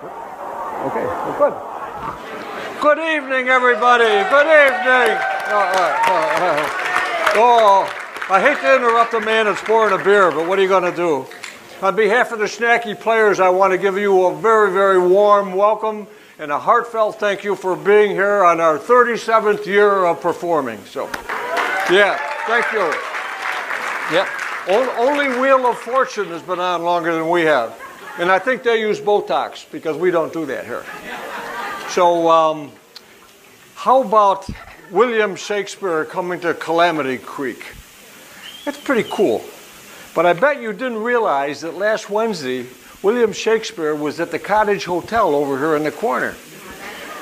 Okay, well, good. Good evening, everybody. Good evening. Uh, uh, uh, oh, I hate to interrupt a man that's pouring a beer, but what are you going to do? On behalf of the Schnacky players, I want to give you a very, very warm welcome and a heartfelt thank you for being here on our 37th year of performing. So, yeah, thank you. Yeah, only Wheel of Fortune has been on longer than we have. And I think they use Botox because we don't do that here. So, um, how about William Shakespeare coming to Calamity Creek? That's pretty cool. But I bet you didn't realize that last Wednesday, William Shakespeare was at the Cottage Hotel over here in the corner.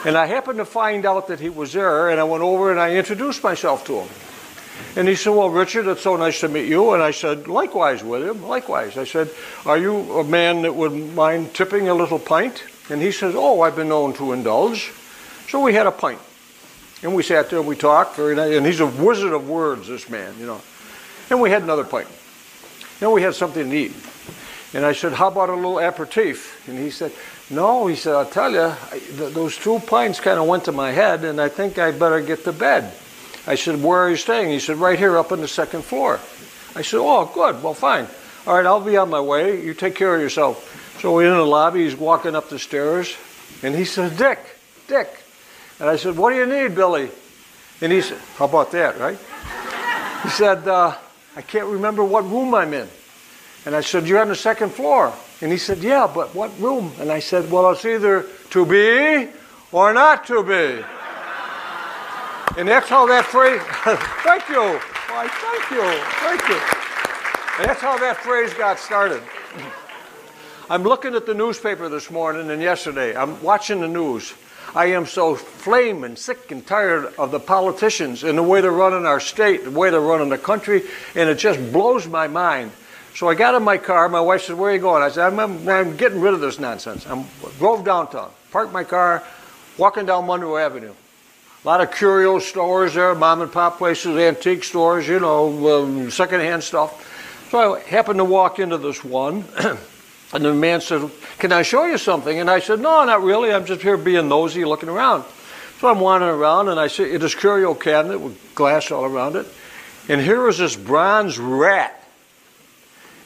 And I happened to find out that he was there, and I went over and I introduced myself to him. And he said, Well, Richard, it's so nice to meet you. And I said, Likewise, William, likewise. I said, Are you a man that would mind tipping a little pint? And he says, Oh, I've been known to indulge. So we had a pint. And we sat there and we talked very nice. And he's a wizard of words, this man, you know. And we had another pint. Then we had something to eat. And I said, How about a little aperitif? And he said, No, he said, I'll tell you, those two pints kind of went to my head, and I think I better get to bed. I said, Where are you staying? He said, Right here up on the second floor. I said, Oh, good. Well, fine. All right, I'll be on my way. You take care of yourself. So we're in the lobby. He's walking up the stairs, and he says, Dick, Dick. And I said, What do you need, Billy? And he said, How about that, right? He said, uh, I can't remember what room I'm in. And I said, You're on the second floor. And he said, Yeah, but what room? And I said, Well, it's either to be or not to be. And that's how that phrase, thank you. Why, thank you. Thank you. And that's how that phrase got started. I'm looking at the newspaper this morning and yesterday. I'm watching the news. I am so flame and sick and tired of the politicians and the way they're running our state, the way they're running the country, and it just blows my mind. So I got in my car. My wife said, "Where are you going?" I said, "I'm, I'm, I'm getting rid of this nonsense." I drove downtown, parked my car, walking down Monroe Avenue. A lot of curio stores there, mom and pop places, antique stores, you know, um, secondhand stuff. So I happened to walk into this one. And the man said, Can I show you something? And I said, No, not really. I'm just here being nosy, looking around. So I'm wandering around, and I see it is curio cabinet with glass all around it. And here is this bronze rat.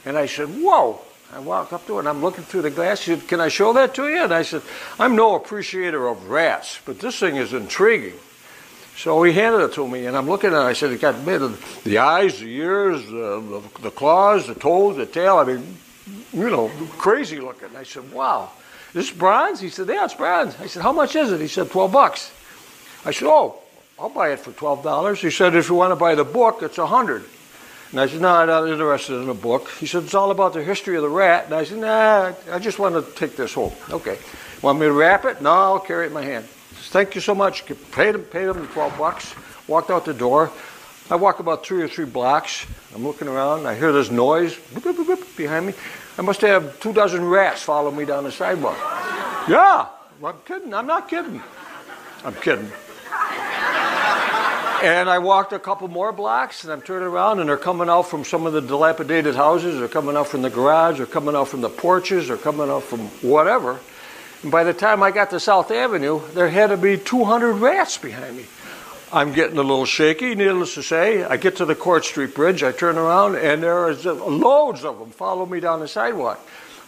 And I said, Whoa. I walk up to it and I'm looking through the glass. He said, Can I show that to you? And I said, I'm no appreciator of rats, but this thing is intriguing. So he handed it to me, and I'm looking at it. I said, It got of the eyes, the ears, the, the claws, the toes, the tail. I mean, you know, crazy looking. I said, wow, this is bronze? He said, yeah, it's bronze. I said, how much is it? He said, 12 bucks. I said, oh, I'll buy it for $12. He said, if you want to buy the book, it's 100 And I said, no, I'm not interested in a book. He said, it's all about the history of the rat. And I said, nah, I just want to take this home. Okay. Want me to wrap it? No, I'll carry it in my hand. Thank you so much. Paid him, paid him 12 bucks. Walked out the door. I walk about three or three blocks. I'm looking around. I hear this noise behind me. I must have two dozen rats following me down the sidewalk. Yeah, I'm kidding. I'm not kidding. I'm kidding. And I walked a couple more blocks and I'm turning around and they're coming out from some of the dilapidated houses, they're coming out from the garage, they're coming out from the porches, they're coming out from whatever. And by the time I got to South Avenue, there had to be 200 rats behind me. I'm getting a little shaky, needless to say. I get to the Court Street Bridge, I turn around, and there is loads of them follow me down the sidewalk.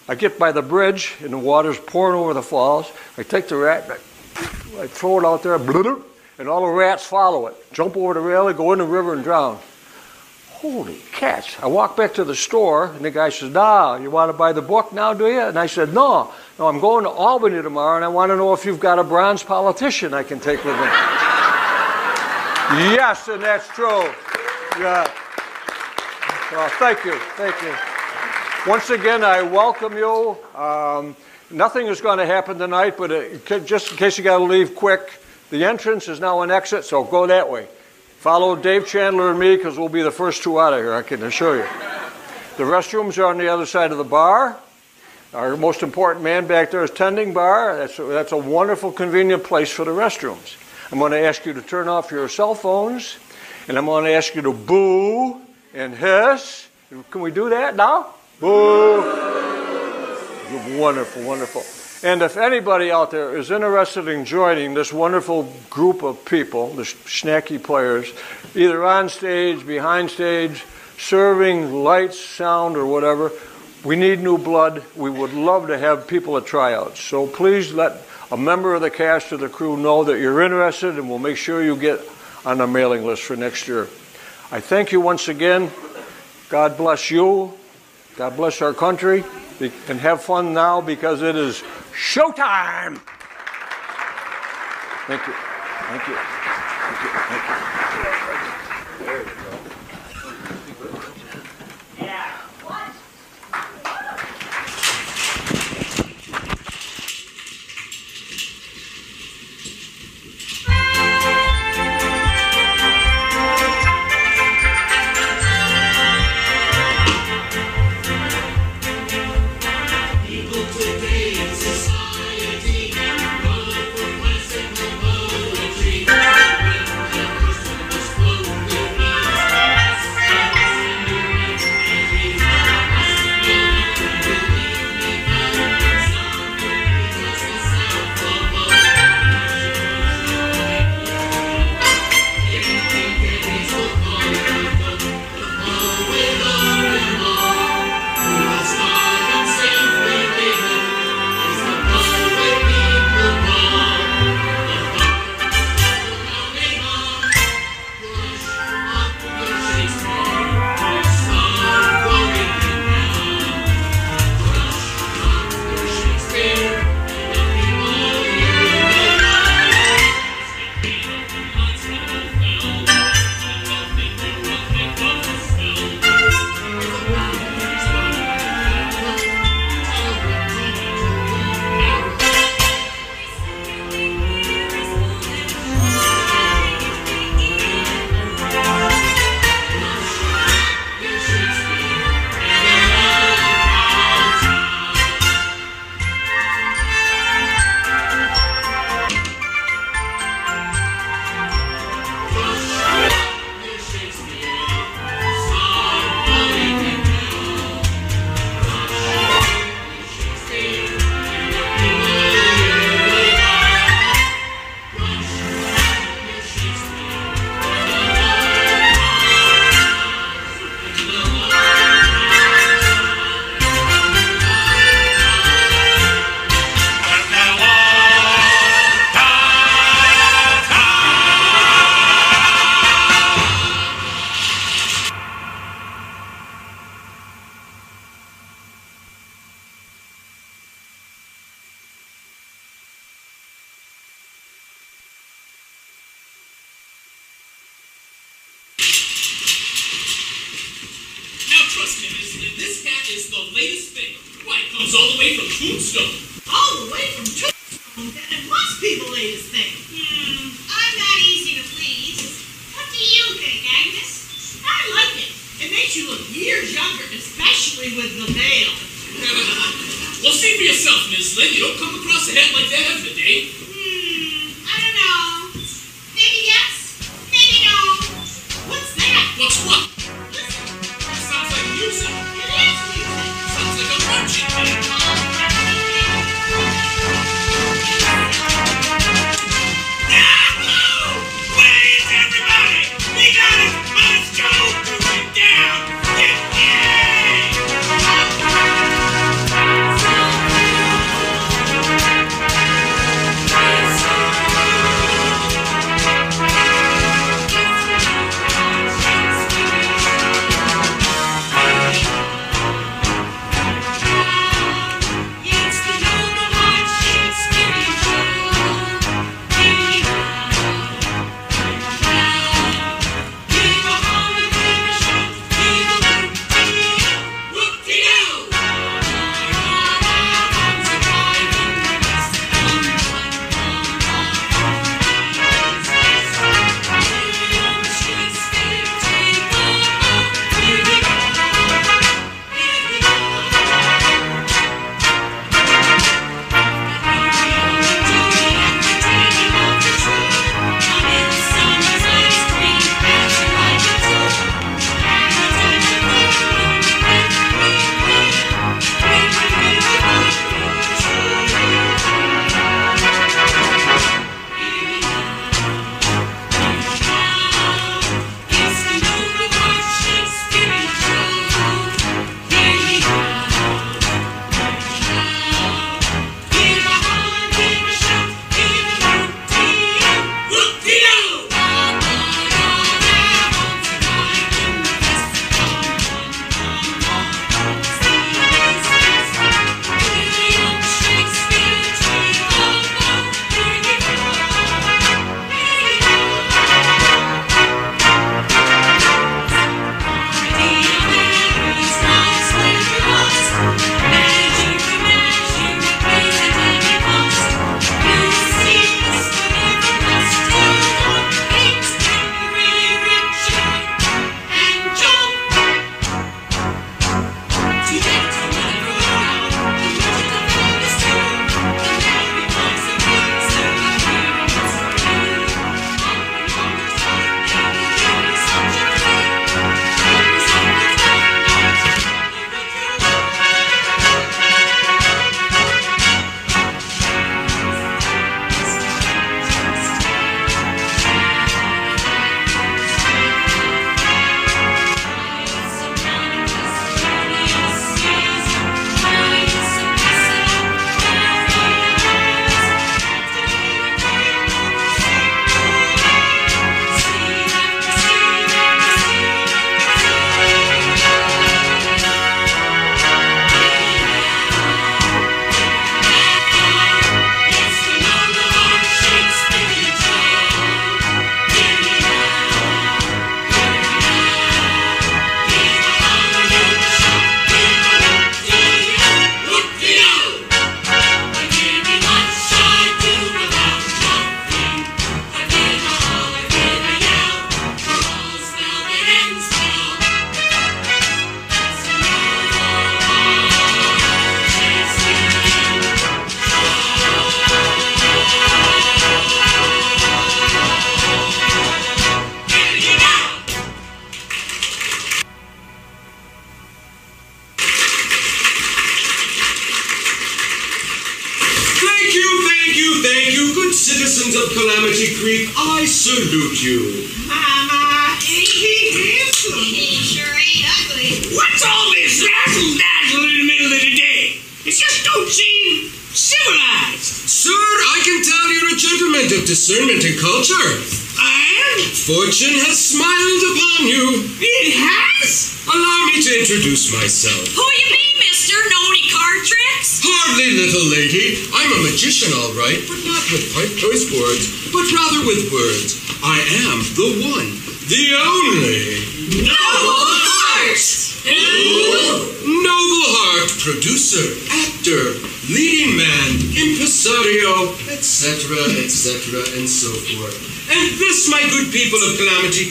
I get by the bridge, and the water's pouring over the falls. I take the rat, I throw it out there, and all the rats follow it. Jump over the railing, go in the river, and drown. Holy cats. I walk back to the store, and the guy says, Nah, you want to buy the book now, do you? And I said, No, no, I'm going to Albany tomorrow, and I want to know if you've got a bronze politician I can take with me. Yes, and that's true. Yeah. Well, thank you. Thank you. Once again, I welcome you. Um, nothing is going to happen tonight, but uh, just in case you got to leave quick, the entrance is now an exit, so go that way. Follow Dave Chandler and me because we'll be the first two out of here, I can assure you. The restrooms are on the other side of the bar. Our most important man back there is tending bar. That's a, that's a wonderful, convenient place for the restrooms. I'm going to ask you to turn off your cell phones, and I'm going to ask you to boo and hiss. Can we do that now? Boo. wonderful, wonderful. And if anybody out there is interested in joining this wonderful group of people, the Schnacky players, either on stage, behind stage, serving, lights, sound, or whatever, we need new blood. We would love to have people at tryouts. So please let a member of the cast or the crew know that you're interested, and we'll make sure you get on the mailing list for next year. I thank you once again. God bless you. God bless our country. And have fun now because it is showtime. Thank you. Thank you. Thank you. Thank you.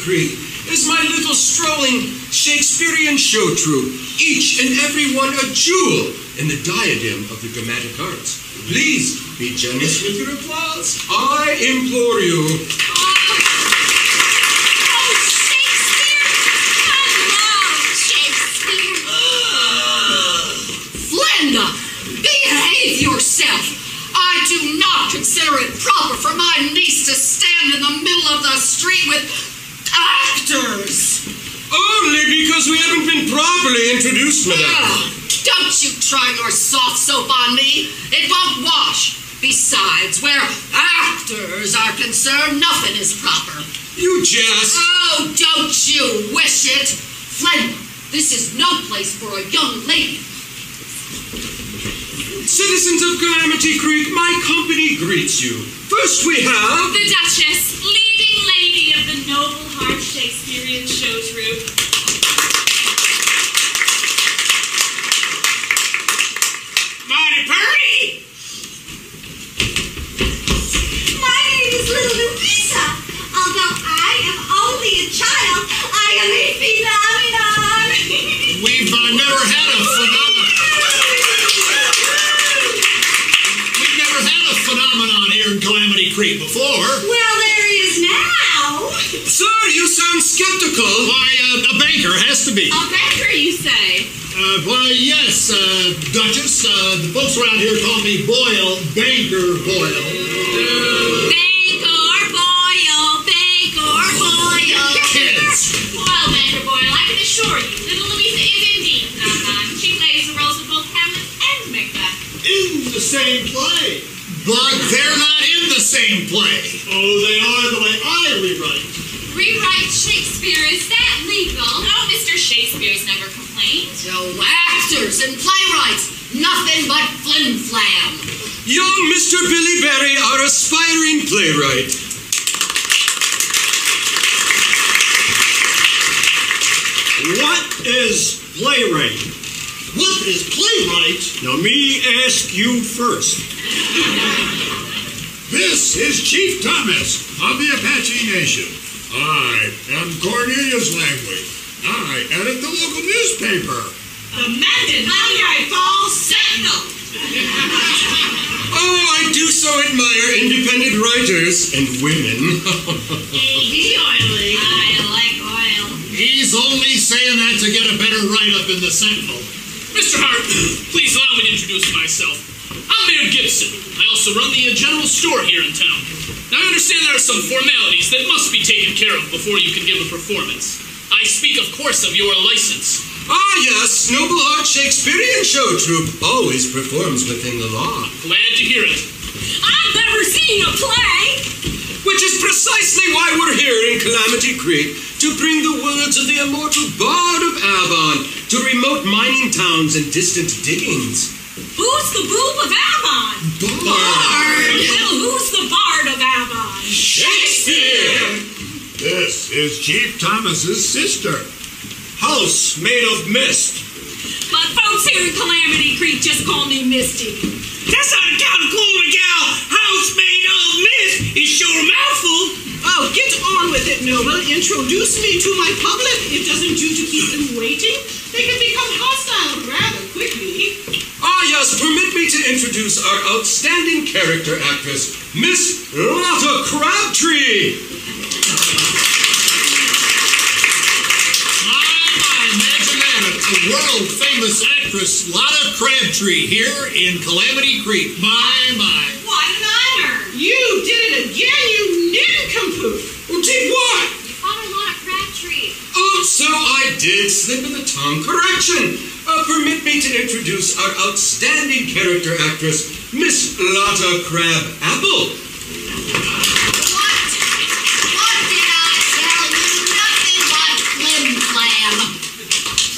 Is my little strolling Shakespearean show troupe, each and every one a jewel in the diadem of the dramatic arts. Please be generous with your applause. I implore you. Skeptical. Why, uh, a banker has to be. A banker, you say? Uh, why, yes, uh, Duchess. Uh, the folks around here call me Boyle, Banker Boyle. Banker Boyle, Banker Boyle. Kids. Well, Banker Boyle, I can assure you, little Louisa is indeed a phenomenon. She plays the roles of both Hamlet and Macbeth. In the same play. But they're not in the same play. Oh, they are the way I rewrite. Rewrite Shakespeare, is that legal? No, Mr. Shakespeare's never complained. So actors and playwrights, nothing but flim flam. Young Mr. Billy Barry, our aspiring playwright. What is playwright? What is playwright? Now, me ask you first. This is Chief Thomas of the Apache Nation. I am Cornelius Langley. I edit the local newspaper. The Mandan Falls Sentinel. Oh, I do so admire independent writers and women. He oily. I like oil. He's only saying that to get a better write-up in the Sentinel. Mr. Hart, please allow me to introduce myself. I'm Mayor Gibson. I also run the uh, general store here in town. Now, I understand there are some formalities that must be taken care of before you can give a performance. I speak, of course, of your license. ah, yes, Noble Hart Shakespearean Show Troupe always performs within the law. Glad to hear it. I've never seen a play. Which is precisely why we're here in Calamity Creek to bring the words of the immortal Bard of Avon to remote mining towns and distant diggings. Who's the boob of Avon? Bard! Well, who's the bard of Avon? Shakespeare! This is Chief Thomas's sister. House made of mist. But folks here in Calamity Creek just call me Misty. That's on account of calling a gal house made of mist is sure a mouthful. Oh, get on with it, Noble. Introduce me to my public. It doesn't do to keep them waiting. They can become hostile rather quickly. Ah, yes, permit me to introduce our outstanding character actress, Miss Lotta Crabtree. My, my, imagine that. A, a world-famous actress, Lotta Crabtree, here in Calamity Creek. My, my. You did it again, you nincompoop! Well, did what? You caught a lot of Crabtree. Oh, so I did. Slip of the tongue. Correction. Uh, permit me to introduce our outstanding character actress, Miss Lotta Crab Apple. What? What did I tell you? Nothing like flim.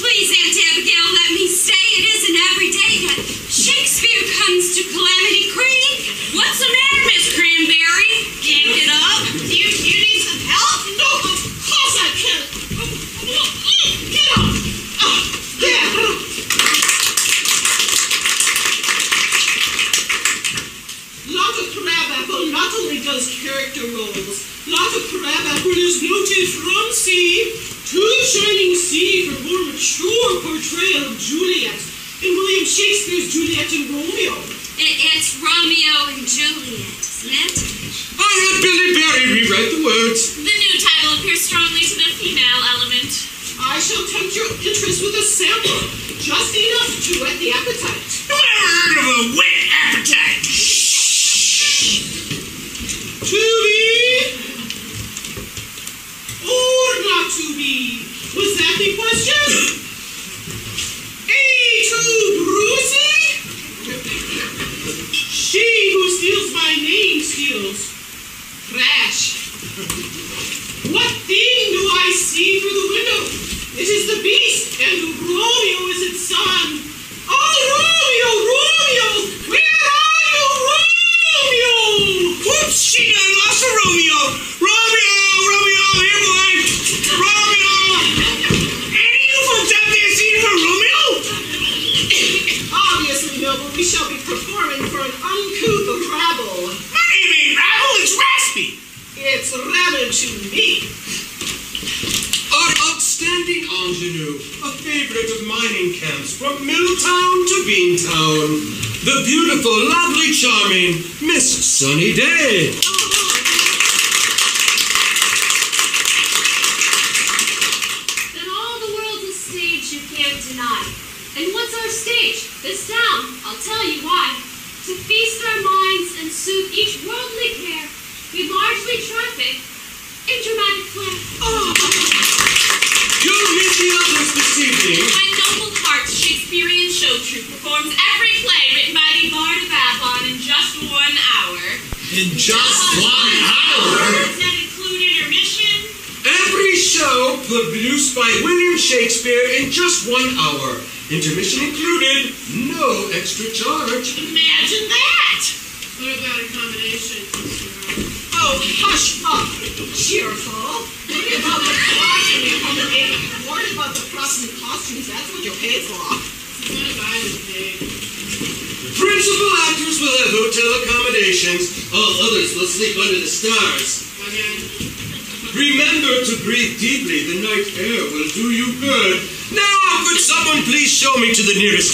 Please, Aunt Abigail, let me say it isn't every day that Shakespeare comes to Calamity Creek. What's the matter? Not only does character roles, Lotta Crabapple is noted from sea to the shining sea for more mature portrayal of Juliet in William Shakespeare's Juliet and Romeo. It, it's Romeo and Juliet, isn't it? I had Billy Barry rewrite the words. The new title appears strongly to the female element. I shall tempt your interest with a sample, just enough to whet the appetite. Who ever heard of a wet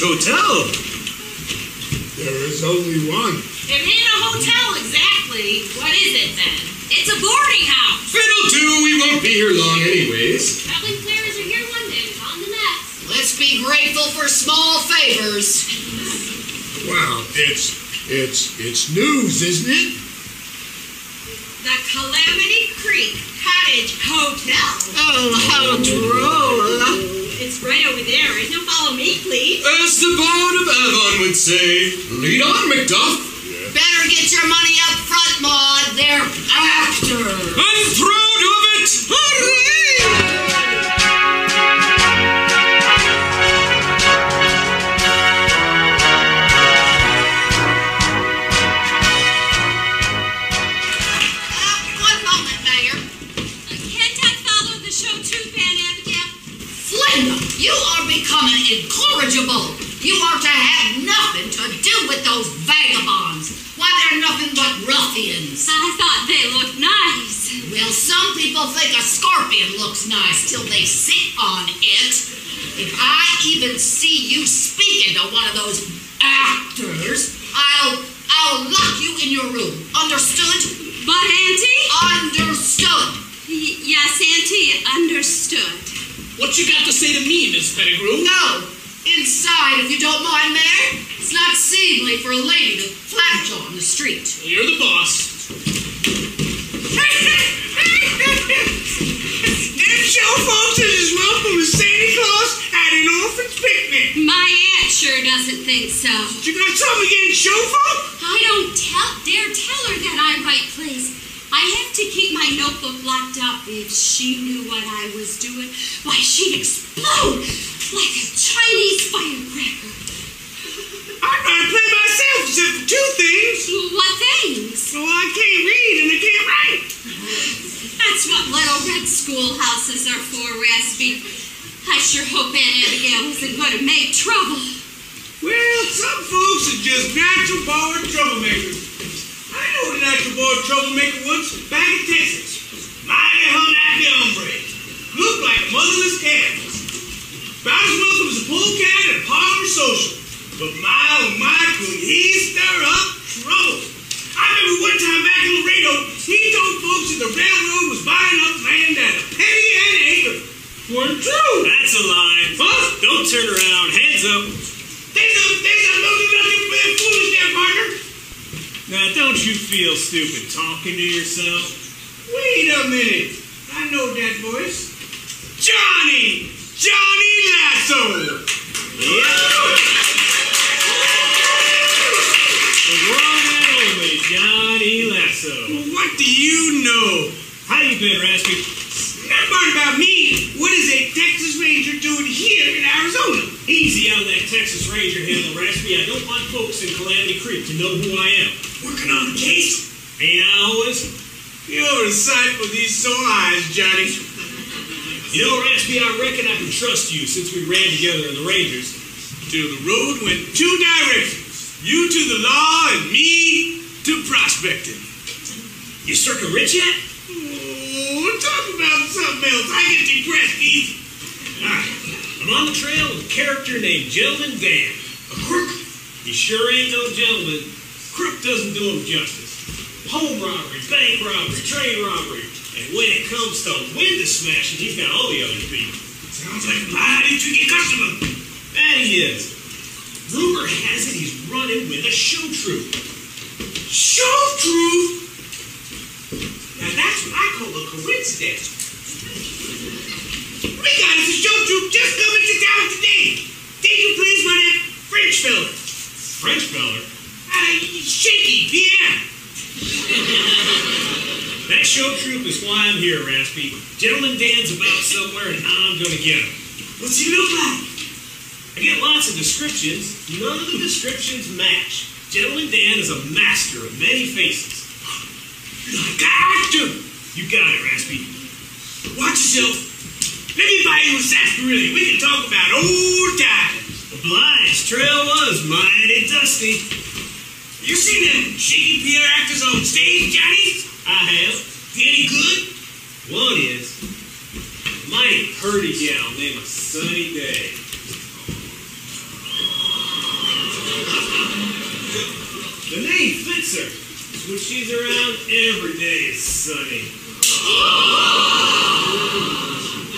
hotel? There is only one. It ain't a hotel exactly. What is it then? It's a boarding house. Fiddle do. We won't be here long anyways. Traveling players are here London, on the next. Let's be grateful for small favors. Well, it's it's it's news, isn't it? That Calamity some people think a scorpion looks nice till they sit on it. If I even see you speaking to one of those actors, I'll I'll lock you in your room. Understood? But, Auntie? Understood. Y- yes, Auntie, understood. What you got to say to me, Miss Pettigrew? No. Inside, if you don't mind, Mayor. It's not seemly for a lady to flapjaw on the street. You're the boss. Our fountain is welcome as Santa Claus at an orphan's picnic. My aunt sure doesn't think so. You got something against chauffeur? I don't tell, dare tell her that I write plays. I have to keep my notebook locked up. If she knew what I was doing, why, she'd explode like a Chinese firecracker. I gotta play myself except for two things. What things? Well, I can't read and I can't write. That's what little red schoolhouses are for, Raspy. I sure hope Aunt Abigail isn't going to make trouble. Well, some folks are just natural born troublemakers. I know a natural born troublemaker once back in Texas. Mighty unhappy hombre. Looked like a motherless cat. About as welcome as a polecat at a parlor social. But my, oh my, could he stir up trouble. I remember one time back in Laredo, he told folks that the railroad was buying up land at a penny an acre. Wasn't true. That's a lie. Huh? Don't turn around. Hands up. A, there's a load of nothing but foolish there, partner. Now, don't you feel stupid talking to yourself? Wait a minute. I know that voice. Johnny! Johnny Lasso! The one and only Johnny Lasso. What do you know? How you been, Raspy? That part about me. What is a Texas Ranger doing here in Arizona? Easy on that Texas Ranger handle, Raspy. I don't want folks in Calamity Creek to know who I am. Working on the case? Ain't I always? You're a sight for these sore eyes, Johnny. You know, Raspy, I reckon I can trust you since we ran together in the Rangers. Till the road went two directions. You to the law and me to prospecting. You circa rich yet? Oh, talk about something else. I get depressed easy. Alright. I'm on the trail of a character named Gentleman Dan. A crook. He sure ain't no gentleman. Crook doesn't do him justice. Home robbery, bank robbery, train robbery. And when it comes to window smashing, he's got all the other people. Sounds like a mighty tricky customer. That he is. Rumor has it he's running with a show troupe. Show truth. Now that's what I call a coincidence. We got us a show troupe just coming to town today. Did you please run that French fella? French feller. Uh, shaky, Pierre. That show troupe is why I'm here, Raspy. Gentleman Dan's about somewhere and I'm gonna get him. What's he look like? I get lots of descriptions. None of the descriptions match. Gentleman Dan is a master of many faces. Like an actor. You got it, Raspy. Watch yourself. Let me buy you a sarsaparilla. We can talk about old times. The Blythe's trail was mighty dusty. You seen them shaky Pierre actors on stage, Johnny? I have. Any good? One is mighty purty gal named a Sunny Day. The name fits her. When she's around, every day is sunny.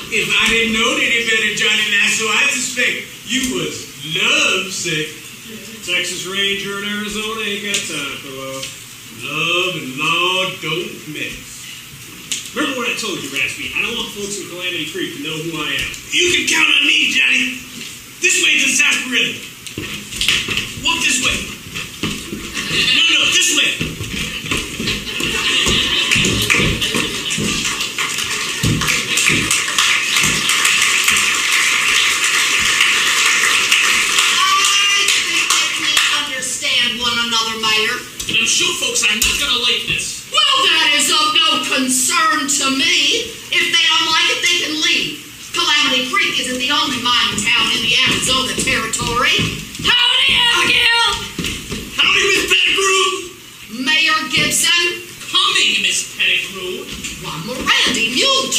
If I didn't know any better, Johnny Lasso, I suspect you was lovesick. Texas Ranger in Arizona ain't got time for love. Love and law don't mix. Remember what I told you, Raspy? I don't want folks in Calamity Creek to know who I am. You can count on me, Johnny. This way to the sarsaparilla. Walk this way. No, no, this way. Thank you.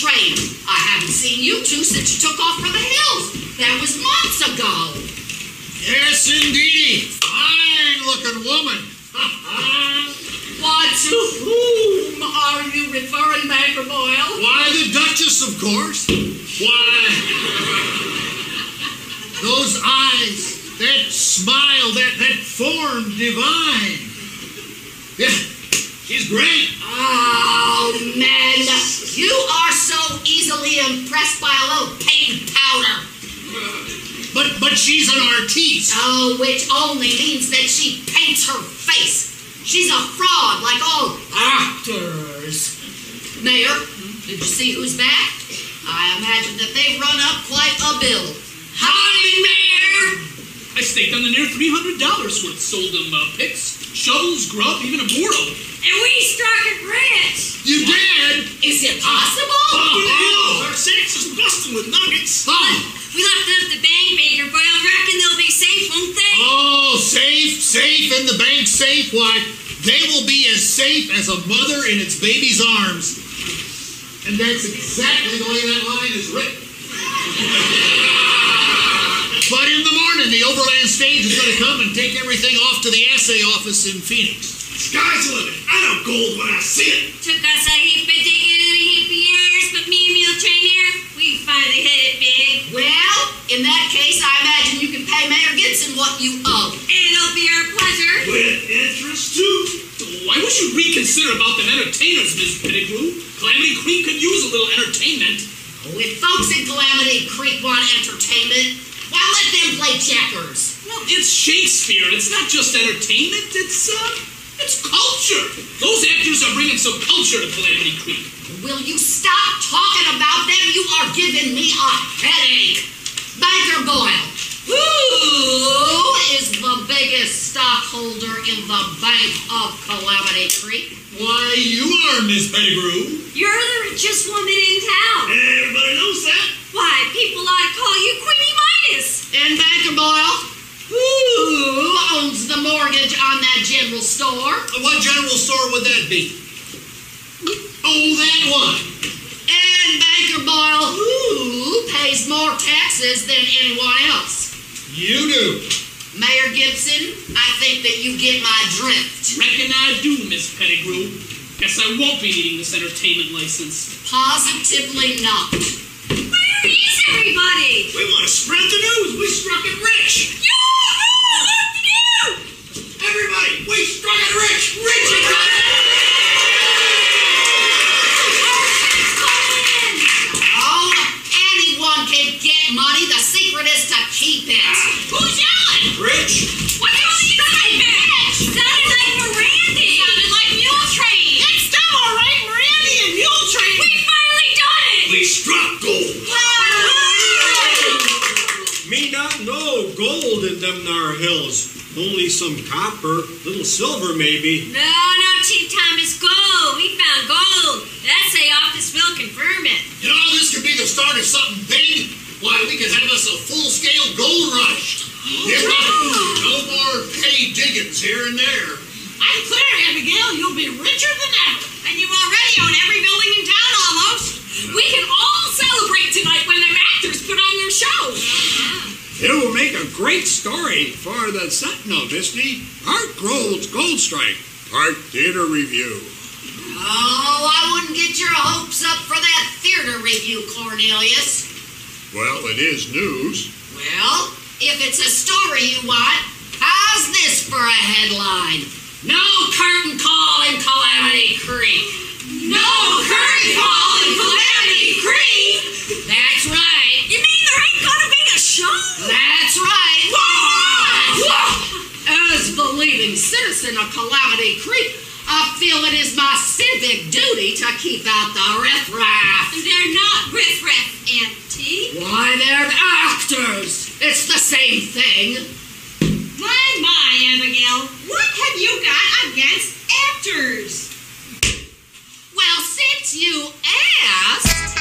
Train. I haven't seen you two since you took off for the hills. That was months ago. Yes, indeedy. Fine looking woman. Why, to whom are you referring, Banker Boyle? Why, the Duchess, of course. Why, those eyes, that smile, that, that form divine. Yeah, she's great. Oh, man, you are so easily impressed by a little paint powder. But but she's an artiste. Oh, which only means that she paints her face. She's a fraud like all actors. Mayor, did you see who's back? I imagine that they've run up quite a bill. Howdy, Mayor! I staked on the near $300 worth. Sold them uh, picks, shovels, grub, even a burro. And we struck it rich. You did? Is it possible? Oh, oh. our sacks is busting with nuggets. Oh, We left them at the bank, Baker Boy. I reckon they'll be safe, won't they? oh, safe, safe in the bank safe. Why, they will be as safe as a mother in its baby's arms. And that's exactly the way that line is written. but in the morning, the overland stage is going to come and take everything off to the assay office in Phoenix. Sky's the limit. I know gold when I see it. Took us a heap of digging and a heap of years, but me and Mule Train here, we finally hit it big. Well, in that case, I imagine you can pay Mayor Gibson what you owe. It'll be our pleasure. With interest, too. Why would you reconsider about them entertainers, Miss Pettigrew? Calamity Creek could use a little entertainment. Oh, if folks in Calamity Creek want entertainment, why let them play checkers? Well, it's Shakespeare. It's not just entertainment. It's uh, it's culture. Those actors are bringing some culture to Calamity Creek. Will you stop talking about them? You are giving me a headache. Banker Boyle, who is the biggest stockholder in the Bank of Calamity Creek? Why, you are, Miss Pettigrew. You're the richest woman in town. Everybody knows that. Why, people ought to call you Queenie Midas. And Banker Boyle, who owns the mortgage on that general store? What general store would that be? Oh, that one. And Banker Boyle, who pays more taxes than anyone else? You do. Mayor Gibson, I think that you get my drift. Reckon I do, Miss Pettigrew. Guess I won't be needing this entertainment license. Positively not. Where is everybody? We want to spread the news. We struck it rich. Yoo-hoo! Look at you! Everybody, we struck it rich. Rich and Oh, anyone can get money. The secret is to keep it. Who's yelling? Rich. What do you mean Bitch? Sounded like. Sounded like Mule Train. It's them, all right, and Mule Train. We finally done it. We struck gold. Me not know gold in them nar hills. Only some copper, little silver maybe. No, no, Chief Thomas, gold. We found gold. That say office will confirm it. You know, this could be the start of something big. Why, we could have us a full-scale gold rush. Yeah, no more petty diggings here and there. I'm clear, Abigail. You'll be richer than ever. And you already own every building in town almost. We can all celebrate tonight when them actors put on their show. It will make a great story for the Sentinel, Disney. Art Gold's Gold Strike. Part Theater Review. Oh, I wouldn't get your hopes up for that theater review, Cornelius. Well, it is news. Well, if it's a story you want, how's this for a headline? No curtain call in Calamity Creek. No curtain call in Calamity Creek? That's right. Gonna be a show? That's right. As the leading citizen of Calamity Creek, I feel it is my civic duty to keep out the riffraff. They're not riffraff, Auntie. Why, they're actors. It's the same thing. My, my, Abigail. What have you got against actors? Well, since you asked.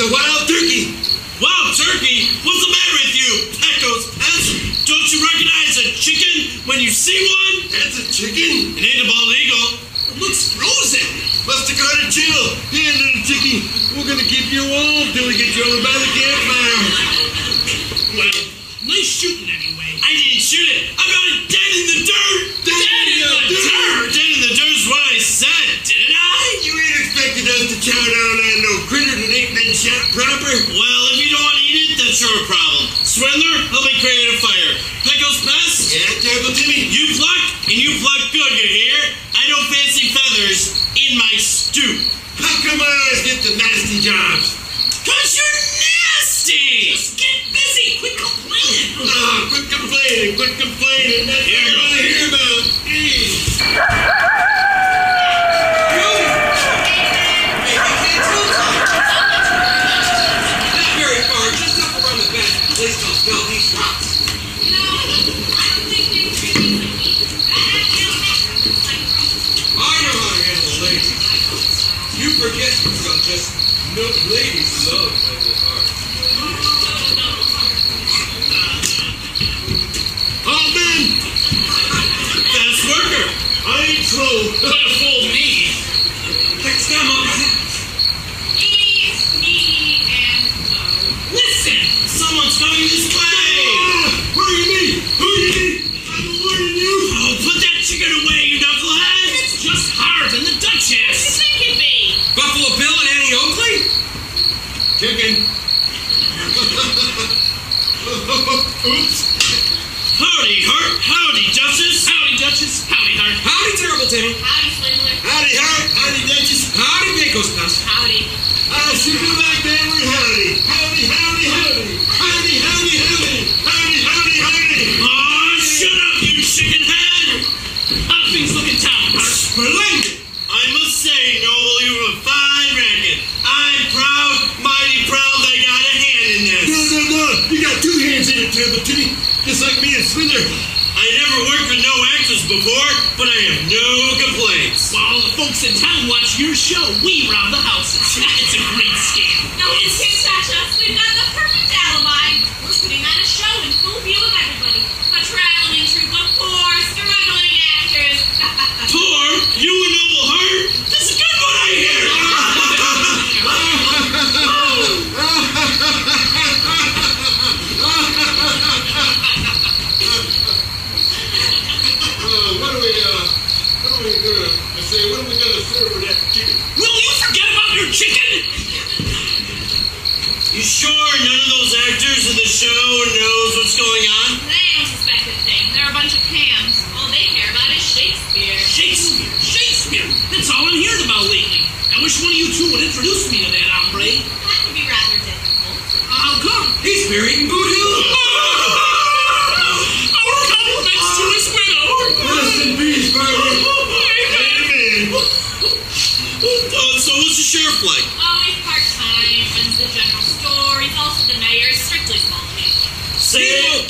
So what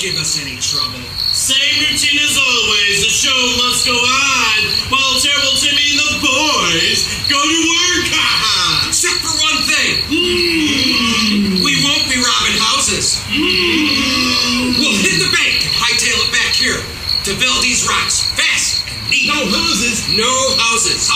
give us any trouble. Same routine as always. The show must go on while Terrible Timmy and the boys go to work. Except for one thing. Mm. We won't be robbing houses. Mm. We'll hit the bank and hightail it back here to build these rocks fast and neat. No houses. No houses.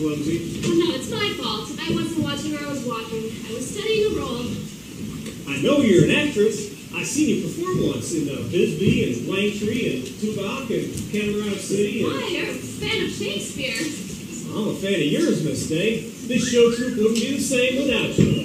much, oh, Well, no, it's my fault. I wasn't watching where I was walking. I was studying a role. I know you're an actress. I seen you perform once in uh, Bisbee and Langtry and Tubac and Cameron City. And... Why? You're a fan of Shakespeare. I'm a fan of yours, Miss Day. This show troupe wouldn't be the same without you.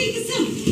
take this out.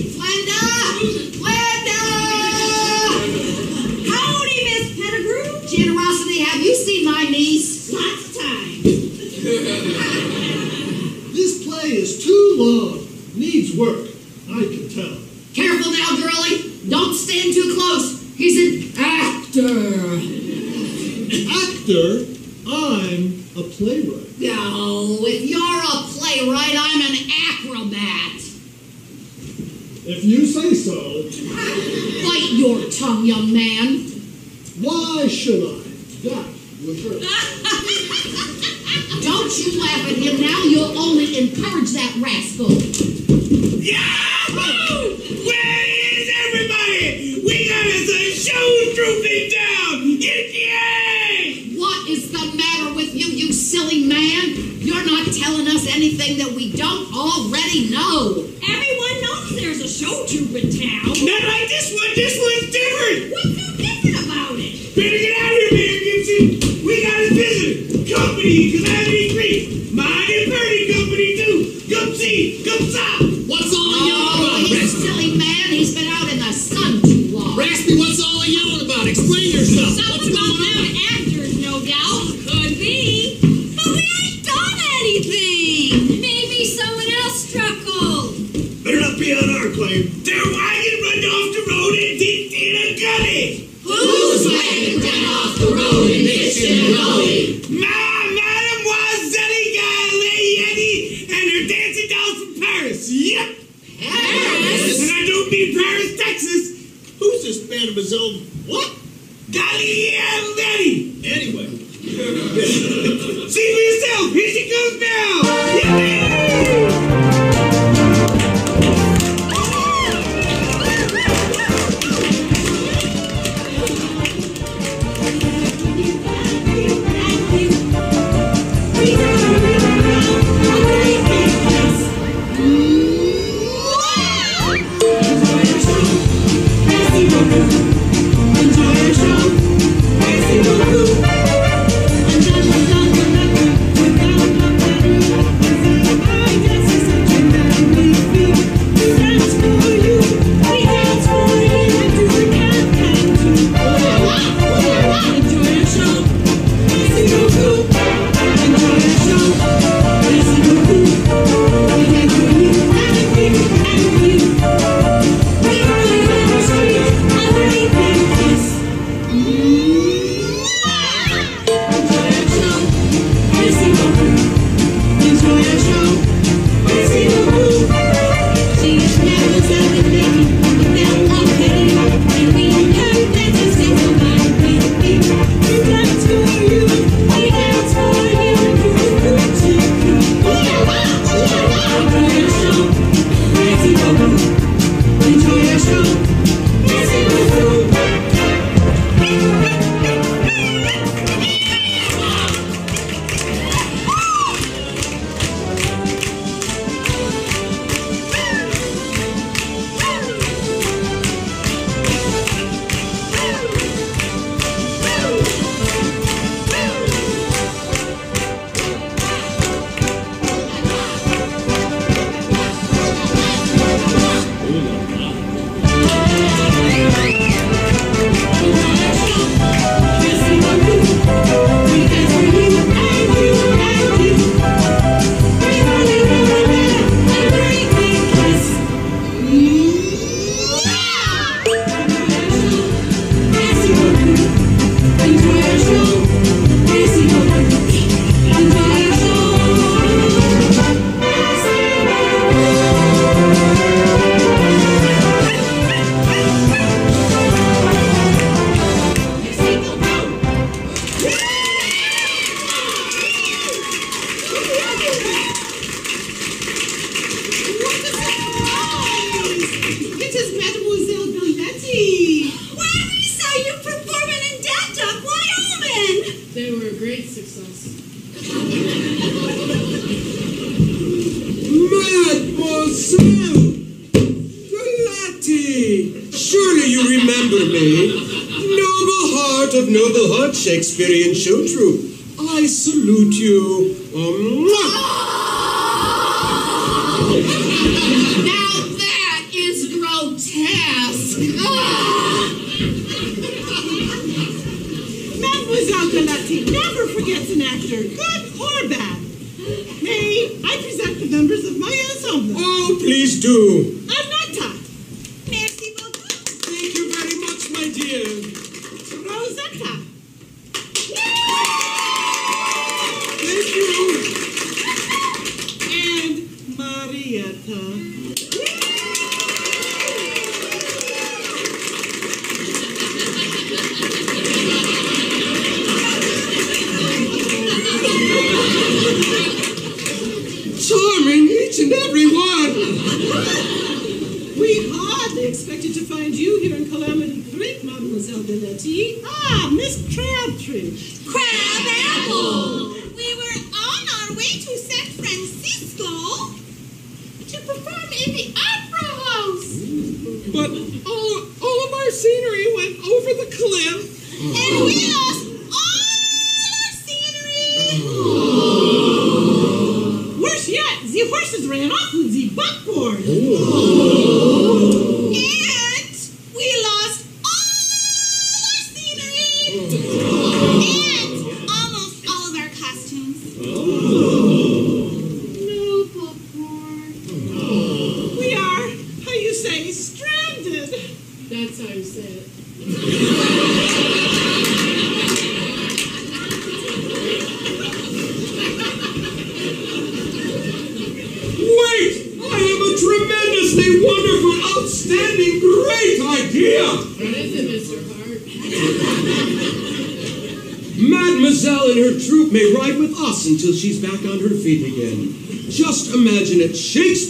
Heart,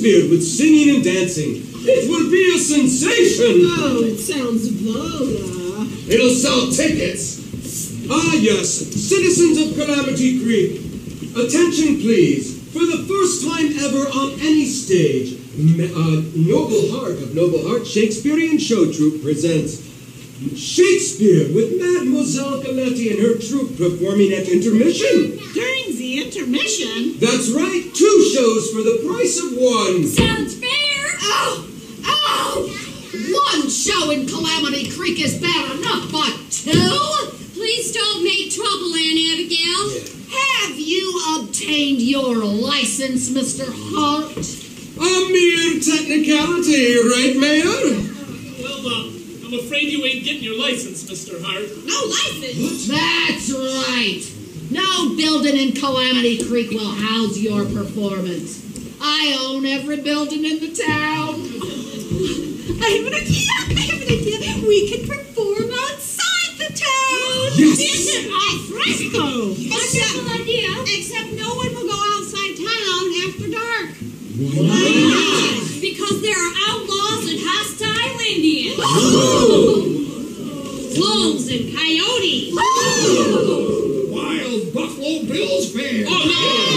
Shakespeare with singing and dancing. It will be a sensation. Oh, it sounds vola. It'll sell tickets. Ah, yes, citizens of Calamity Creek. Attention, please. For the first time ever on any stage, uh, Noble Hart of Noble Hart Shakespearean Show Troupe presents Shakespeare with Mademoiselle Galetti and her troupe performing at intermission. During the intermission? That's right, two shows for the price of one. Sounds fair. Oh, oh! One show in Calamity Creek is bad enough, but two? Please don't make trouble, Aunt Abigail. Have you obtained your license, Mr. Hart? A mere technicality, right, Mayor? Well, uh, I'm afraid you ain't getting your license, Mr. Hart. No license. That's right. No building in Calamity Creek will house your performance. I own every building in the town. I have an idea. I have an idea. We can perform outside the town. Yes. Visit al fresco. Wonderful idea. Except no one will go outside town after dark. Why? Because there are outlaws and hostile Indians. Wolves and coyotes. Wild Buffalo Bills fan. Vicious oh,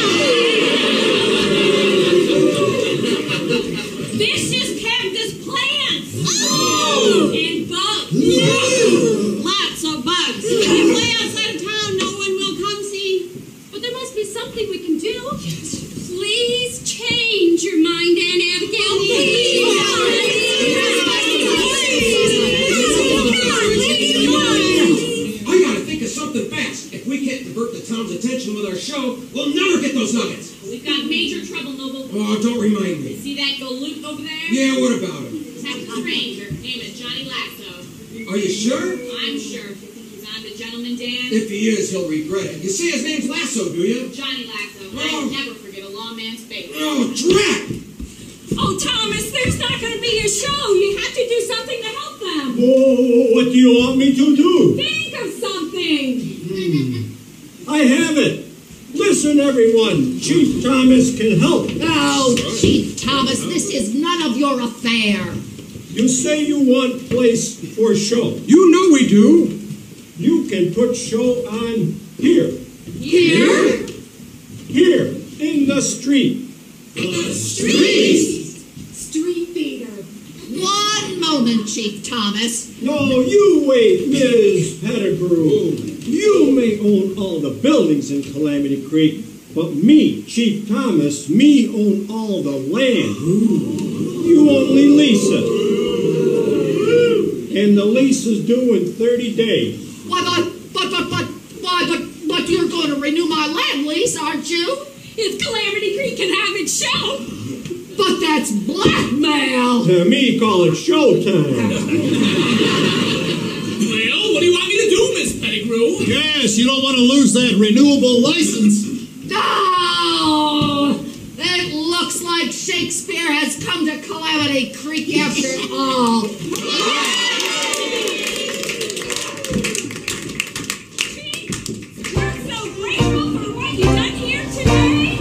show, we'll never get those nuggets. We've got major trouble, Noble. Oh, don't remind me. See that galoot over there? Yeah, what about him? Texas Ranger. Name is Johnny Lasso. Are you sure? I'm sure. You think he's on the gentleman Dan. If he is, he'll regret it. You say his name's Lasso, do you? Johnny Lasso. Oh. I never forget a lawman's face. Oh, drat! Oh, Thomas, there's not going to be a show. You have to do something to help them. Oh, what do you want me to do? Think of something. Hmm. I have it. Listen, everyone. Chief Thomas can help. No, Chief Thomas, this is none of your affair. You say you want place for show. You know we do. You can put show on here. Here? Here, in the street. The street? Street theater. One moment, Chief Thomas. No, you wait, Miss Pettigrew. Oh. You may own all the buildings in Calamity Creek, but me, Chief Thomas, me own all the land. You only lease it. And the lease is due in 30 days. Why, but, but, but, but, why, but, but you're going to renew my land lease, aren't you? If Calamity Creek can have its show. But that's blackmail. To me, call it showtime. Well, what do you want me to do, Miss Pettigrew? Yes, you don't want to lose that renewable license. Oh, it looks like Shakespeare has come to Calamity Creek after all. We're so grateful for what you've done here today.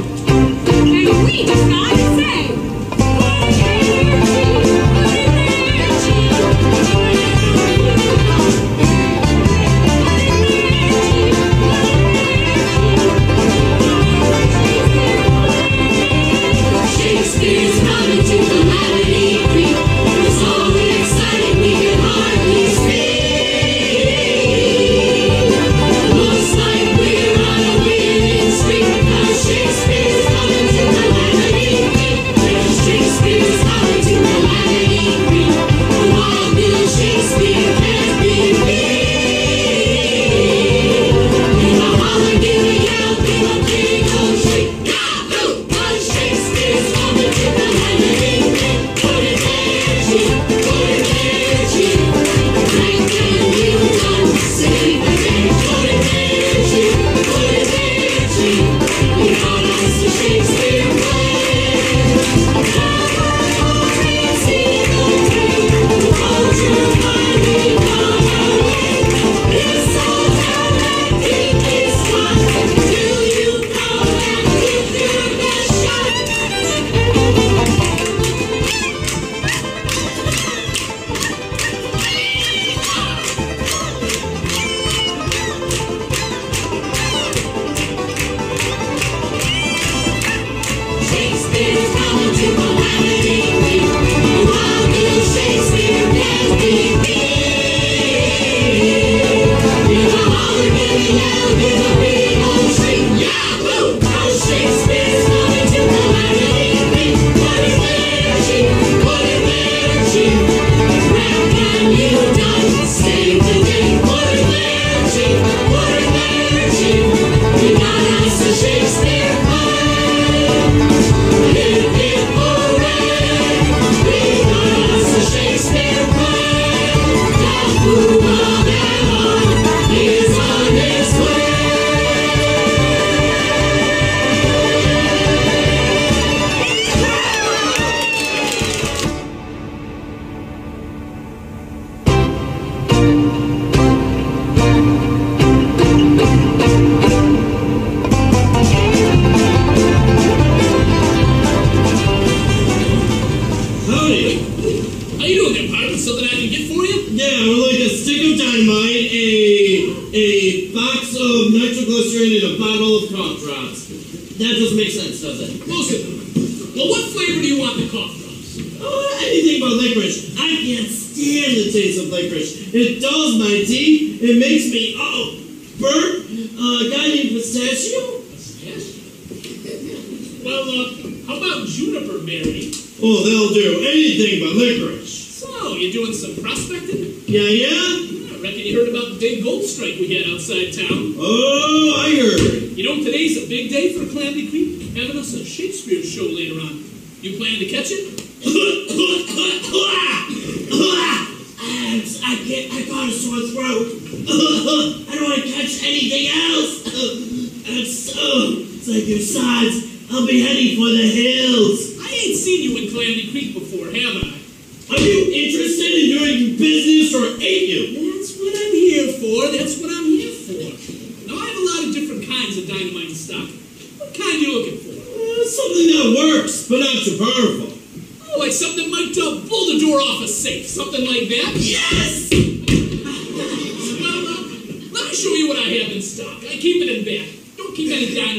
And we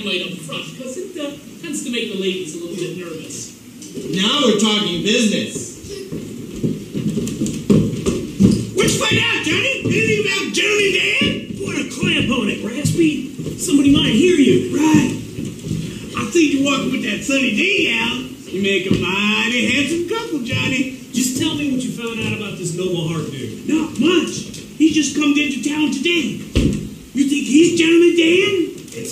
keep dynamite up front, because it uh, tends to make the ladies a little bit nervous. Now we're talking business. What's find out, Johnny? Anything about Gentleman Dan? Put a clamp on it, Raspy. Somebody might hear you. Right. I see you walking with that Sunny D out. You make a mighty handsome couple, Johnny. Just tell me what you found out about this Noble Hart dude. Not much. He just come into town today. You think he's Gentleman Dan?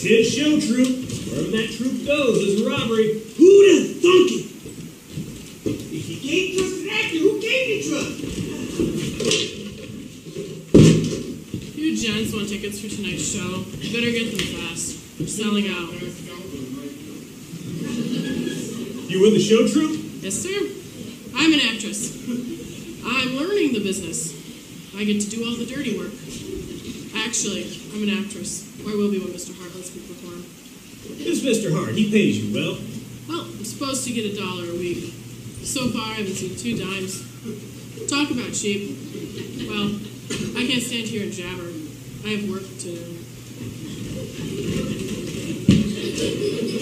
It's his show troupe. Wherever that troupe goes, there's a robbery. Who'd have thunk it? If you can't trust an actor, who can you trust? You gents want tickets for tonight's show. You better get them fast. We're selling out. You with the show troupe? Yes, sir. I'm an actress. I'm learning the business. I get to do all the dirty work. Actually, I'm an actress. Or I will be when Mr. Hart lets me perform. This Mr. Hart, he pays you well. Well, I'm supposed to get a dollar a week. So far, I haven't seen two dimes. Talk about cheap. Well, I can't stand here and jabber. I have work to do.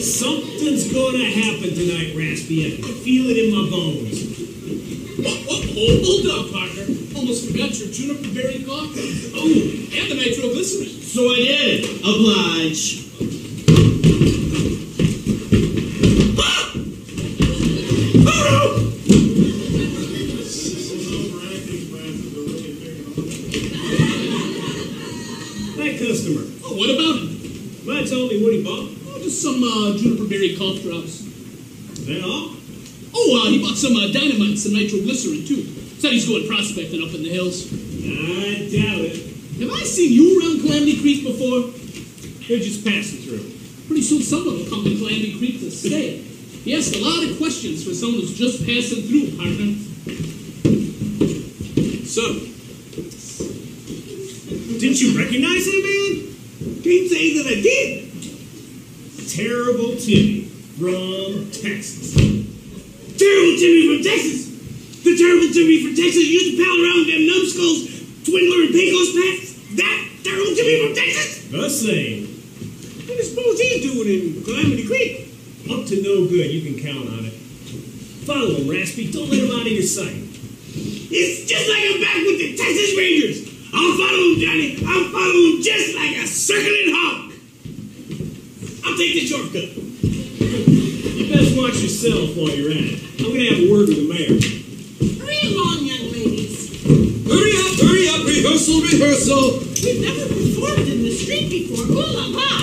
Something's gonna happen tonight, Raspy. I feel it in my bones. Oh, hold up, partner. Almost forgot your juniper berry coffee. Oh, and the nitroglycerin. So I did. Oblige. That customer. Oh, what about him? Mind telling me what he bought? Oh, just some uh, juniper berry cough drops. That all? Oh, uh, he bought some uh, dynamite, some nitroglycerin too. Said he's going prospecting up in the hills. I doubt it. Have I seen you around Calamity Creek before? They're just passing through. Pretty soon someone will come to Calamity Creek to stay. He asked a lot of questions for someone who's just passing through, partner. So, didn't you recognize that man? Can't say that I did. Terrible Timmy from Texas. Terrible Timmy from Texas. The terrible Timmy from Texas used to pound around them numbskulls, Twindler and Pecos packs. That terrible Timmy from Texas. The same. What do you suppose he's doing in Calamity Creek? Up to no good. You can count on it. Follow him, Raspy. Don't let him out of your sight. It's just like I'm back with the Texas Rangers. I'll follow him, Johnny. I'll follow him just like a circling hawk. I'll take the shortcut. You best watch yourself while you're at it. I'm going to have a word with the mayor. Hurry along, young ladies. Hurry up, hurry up, rehearsal, rehearsal. We've never performed in the street before. Ooh la la.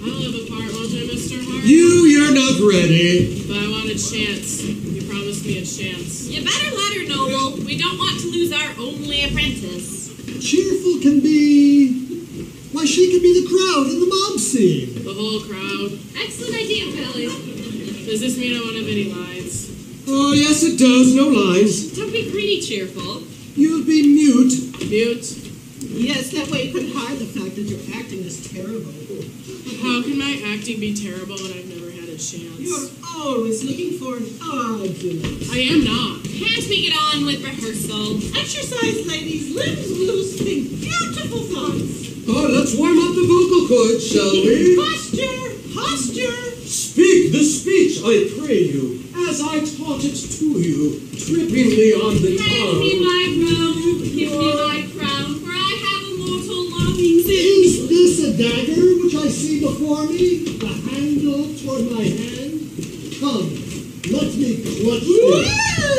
I'll have a part, won't I, Mr. Hart? You, you're not ready. But I want a chance. You promised me a chance. You better let her, Noble. We don't want to lose our only apprentice. Cheerful can be. Why, she could be the crowd in the mob scene. The whole crowd. Excellent idea, Billy. Does this mean I won't have any lines? Oh, yes, it does. No lines. Don't be greedy, cheerful. You'll be mute. Mute. Yes, that way you could hide the fact that your acting is terrible. How can my acting be terrible when I've never chance. You're always looking for an argument. I am not. Can't we get on with rehearsal? Exercise, ladies. Limbs loose. Think beautiful thoughts. Oh, let's warm up the vocal cords, shall we? Posture! Posture! Speak the speech, I pray you, as I taught it to you, trippingly on the tongue. Give me my room, give me my crown. dagger which I see before me, the handle toward my hand. Come, let me clutch this.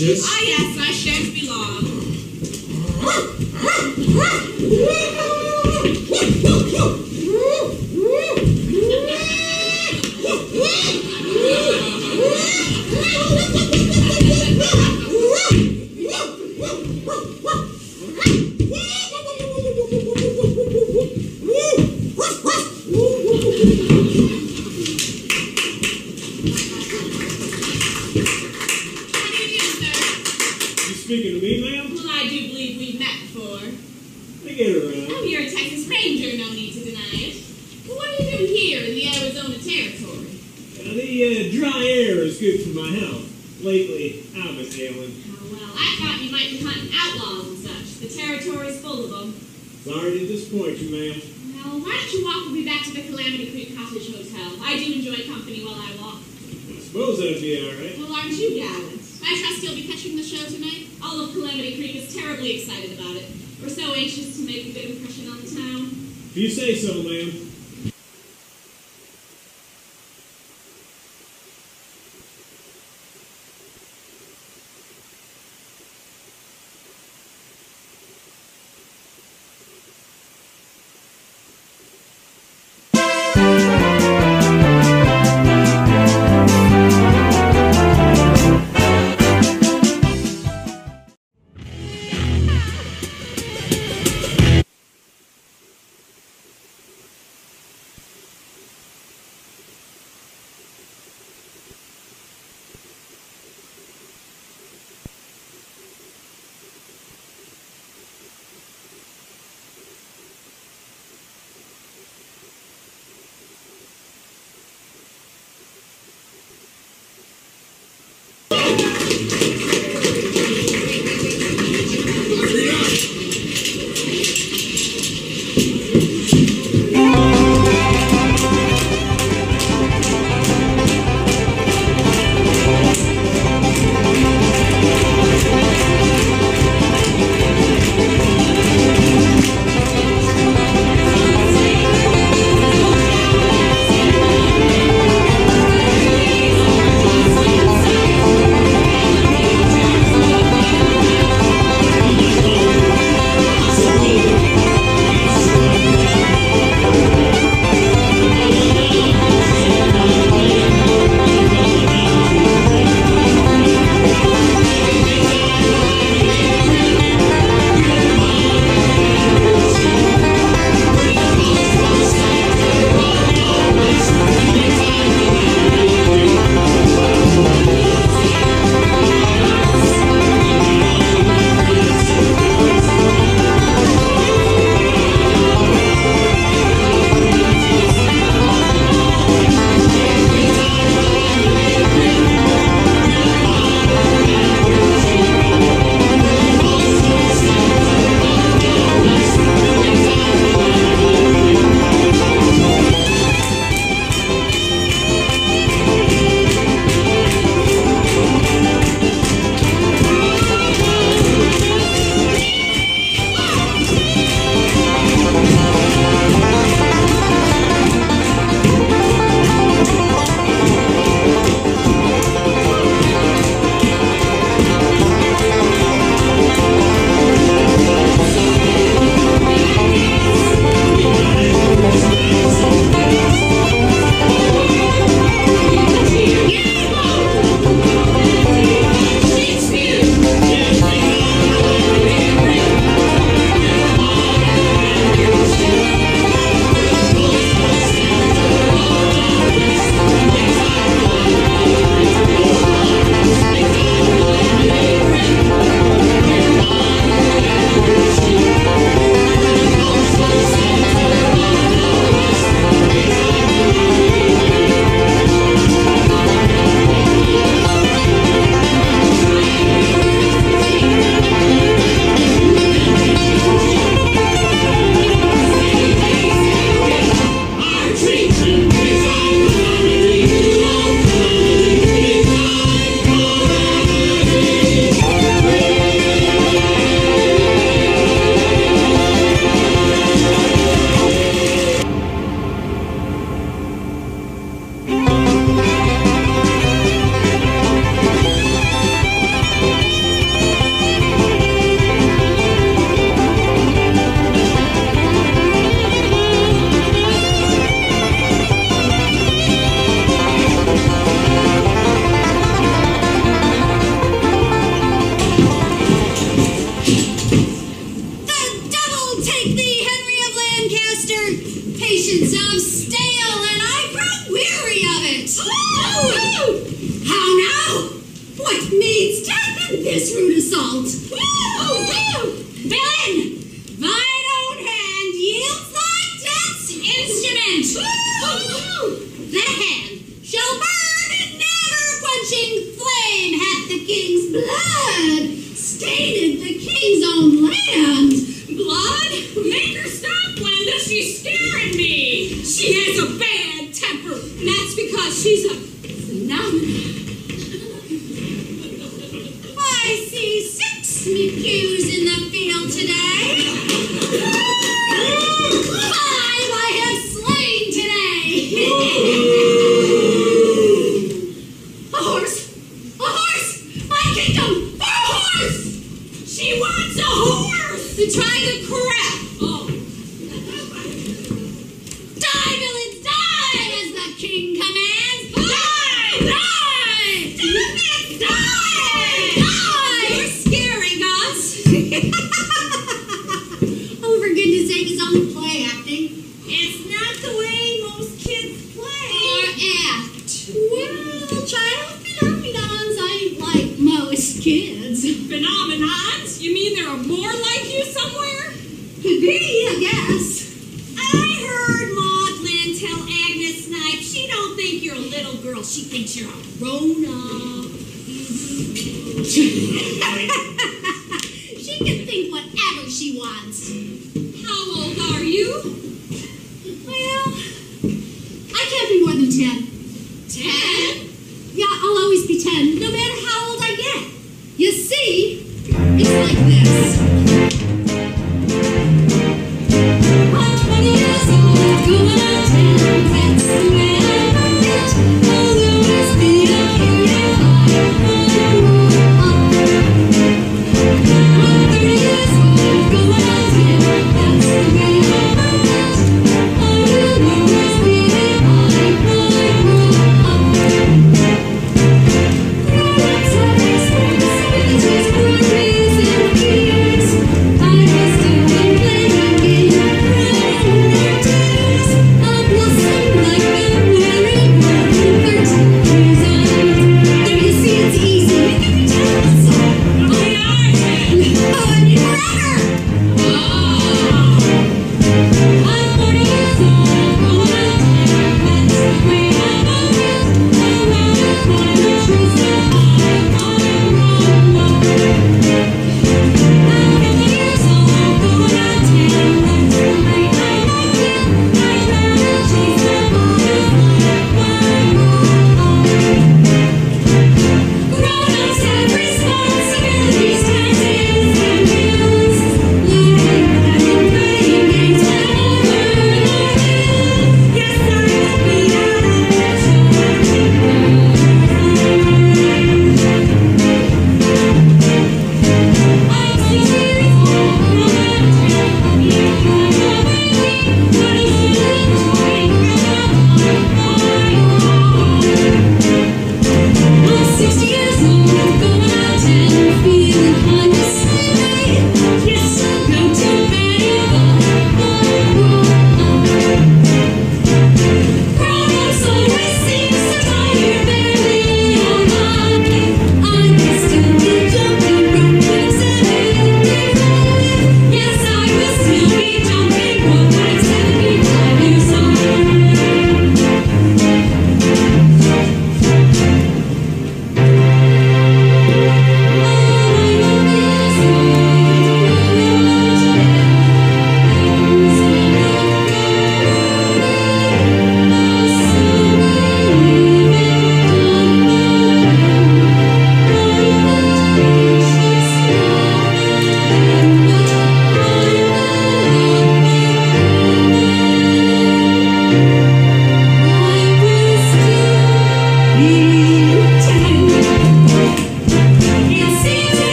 Soon,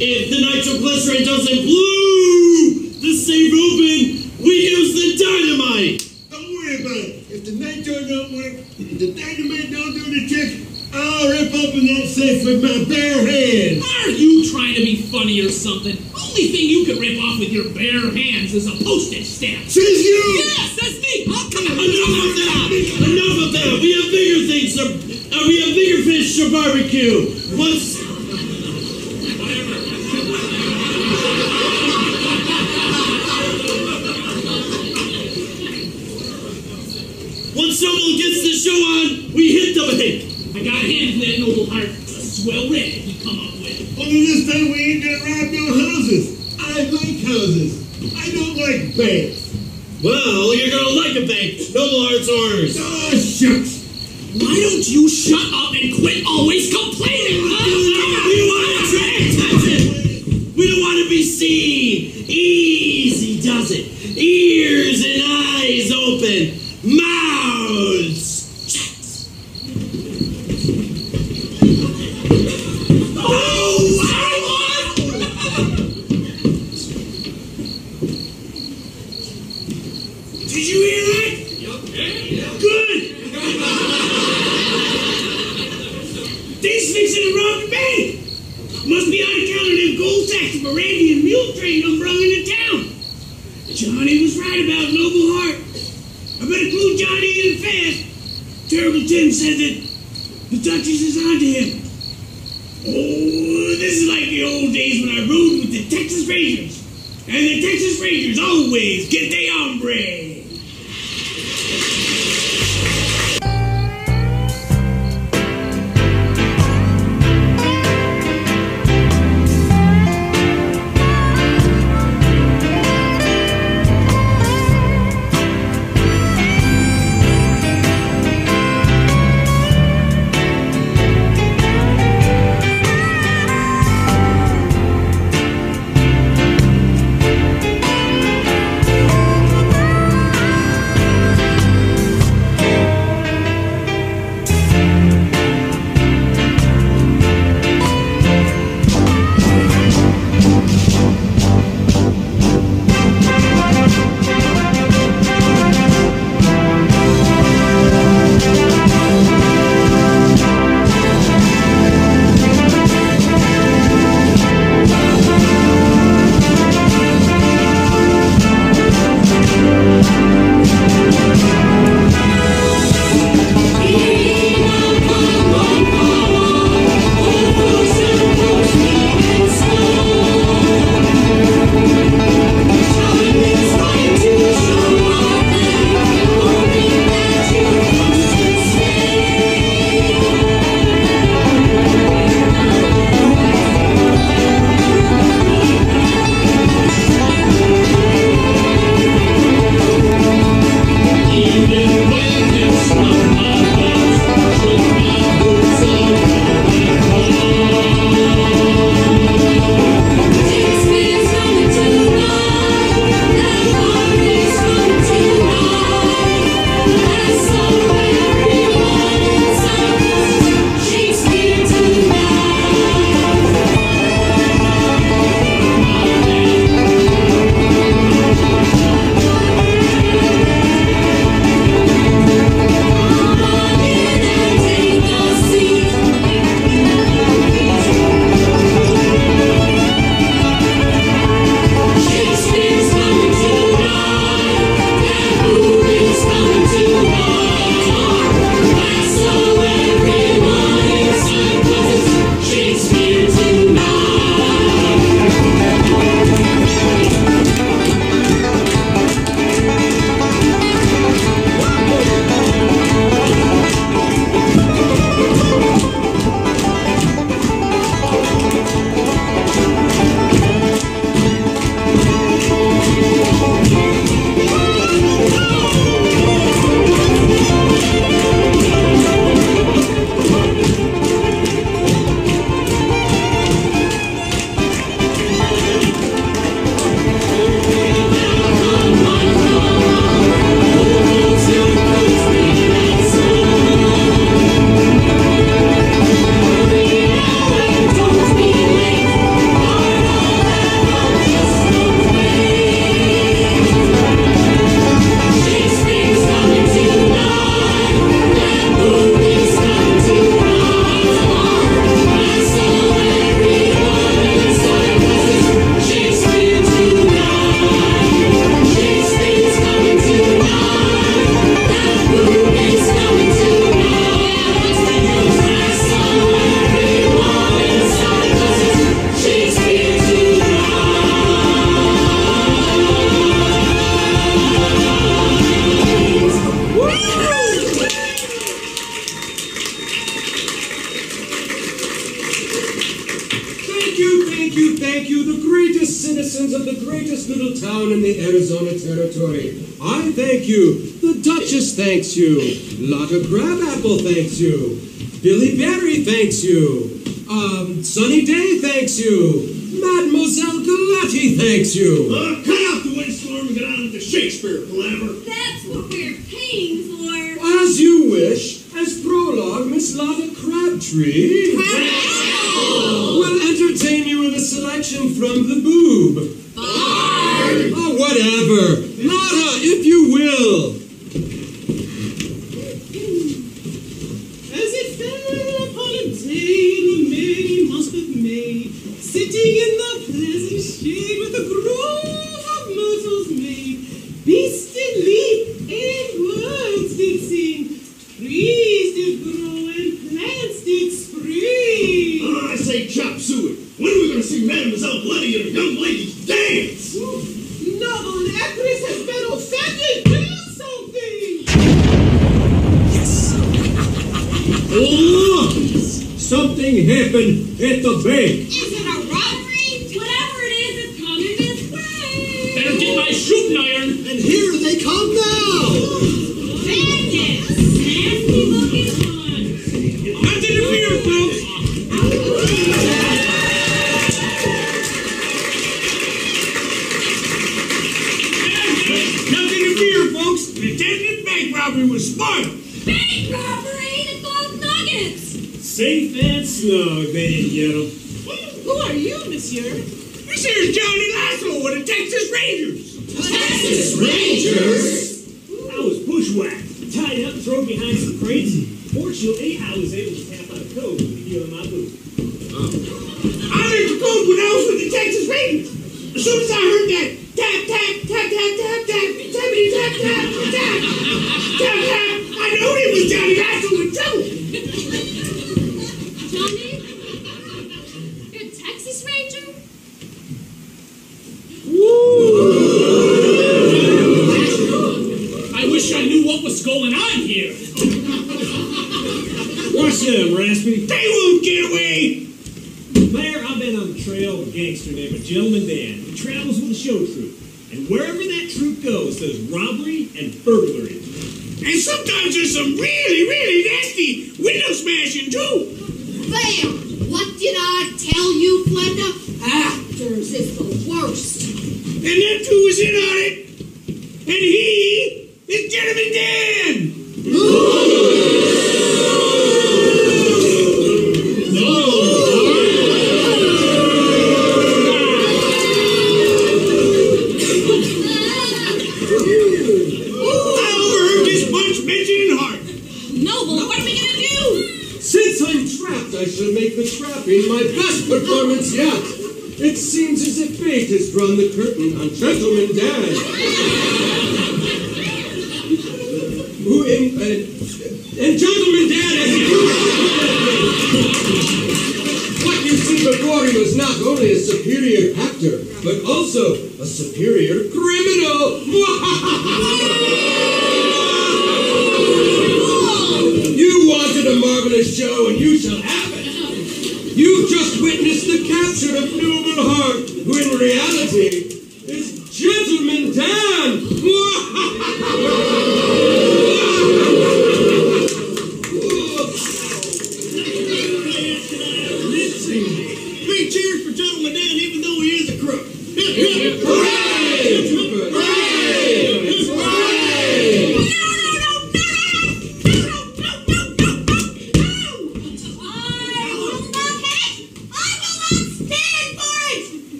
If the nitroglycerin Thanks you. Mademoiselle Galati thanks you. Uh, cut out the windstorm and get on with the Shakespeare palaver. That's what we're paying for. As you wish. As prologue, Miss Lotta Crabtree. we'll entertain you with a selection from the boob. Bard! Oh, whatever. Lotta, if you will.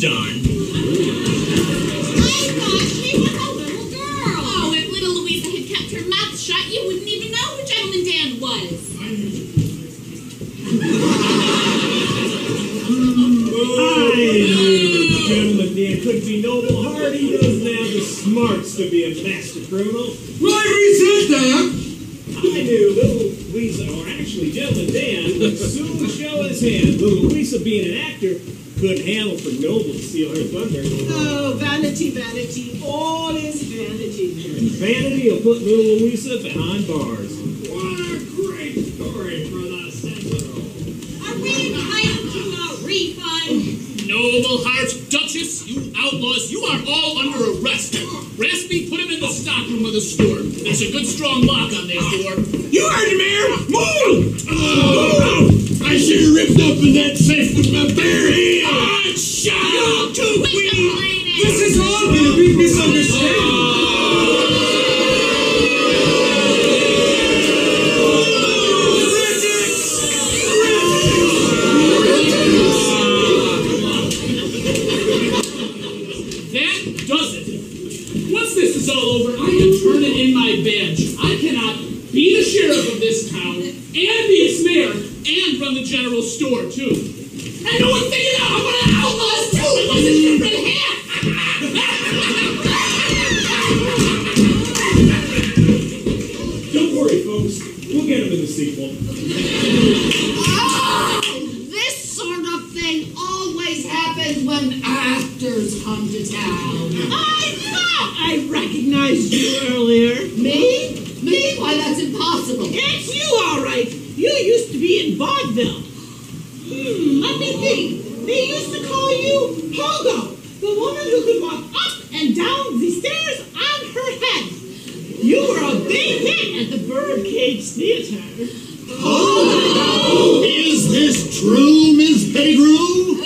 done. Oh, vanity, vanity. All is vanity. Vanity of little Louisa behind bars. You, all right. You used to be in vaudeville. Hmm, let me think. They used to call you Pogo, the woman who could walk up and down the stairs on her head. You were a big hit at the Birdcage Theater. Pogo! Oh, is this true, Miss Pettigrew?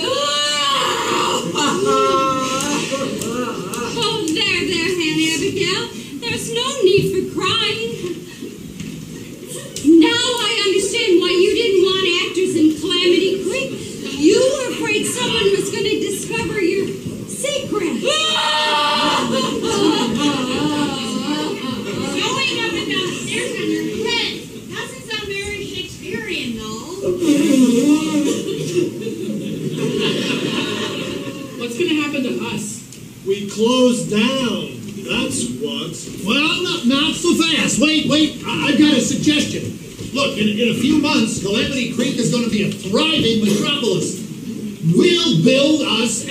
a few months, Calamity Creek is going to be a thriving metropolis. We'll build us